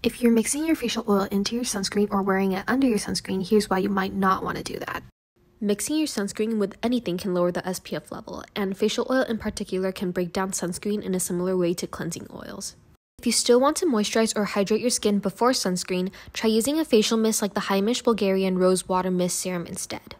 If you're mixing your facial oil into your sunscreen or wearing it under your sunscreen, here's why you might not want to do that. Mixing your sunscreen with anything can lower the SPF level, and facial oil in particular can break down sunscreen in a similar way to cleansing oils. If you still want to moisturize or hydrate your skin before sunscreen, try using a facial mist like the Heimish Bulgarian Rose Water Mist Serum instead.